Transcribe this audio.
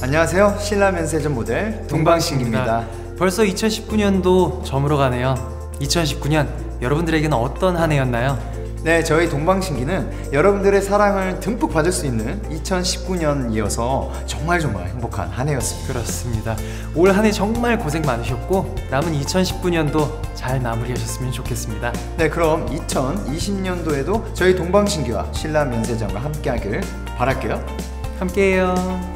안녕하세요. 신라 면세점 모델 동방신기입니다. 벌써 2019년도 저물어 가네요. 2019년 여러분들에게는 어떤 한 해였나요? 네, 저희 동방신기는 여러분들의 사랑을 듬뿍 받을 수 있는 2019년이어서 정말 정말 행복한 한 해였습니다. 그렇습니다. 올 한 해 정말 고생 많으셨고 남은 2019년도 잘 마무리하셨으면 좋겠습니다. 네, 그럼 2020년도에도 저희 동방신기와 신라 면세점과 함께하길 바랄게요. 함께해요.